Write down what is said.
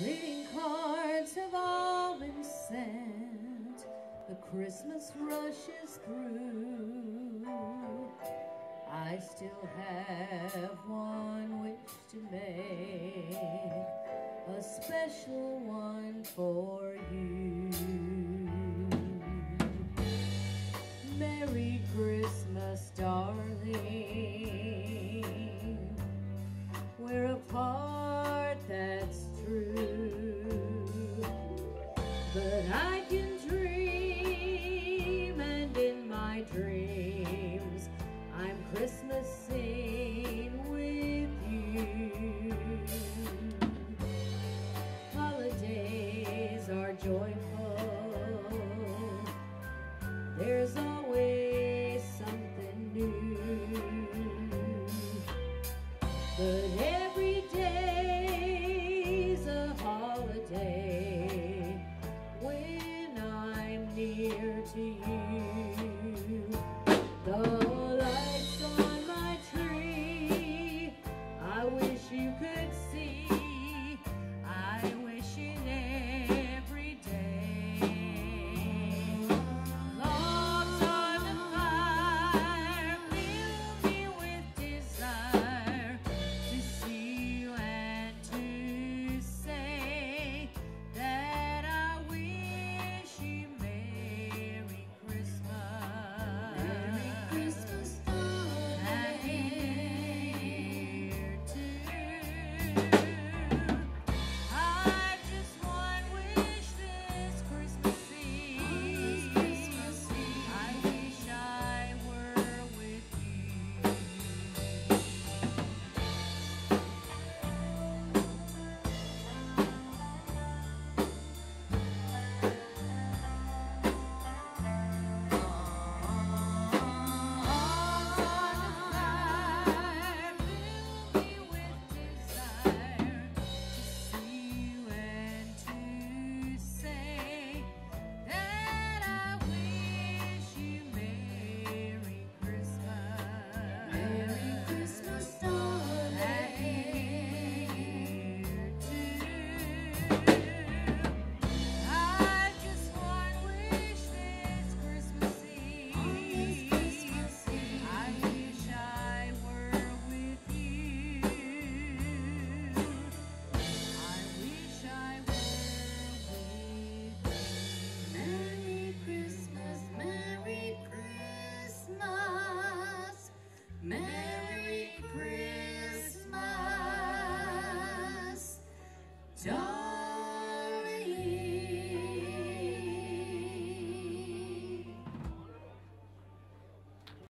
Greeting cards have all been sent. The Christmas rush is through. I still have one wish to make, a special one for joyful. There's always something new. But every day's a holiday when I'm near to you.